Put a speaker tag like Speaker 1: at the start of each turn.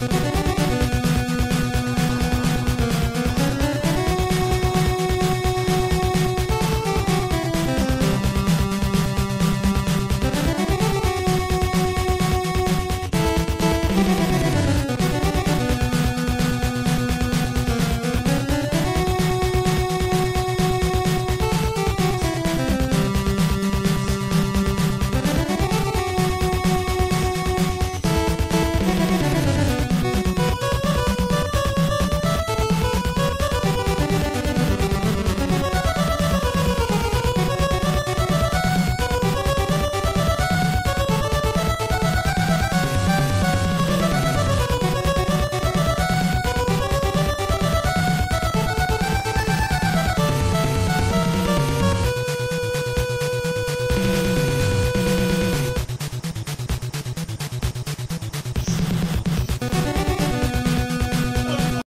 Speaker 1: Bye.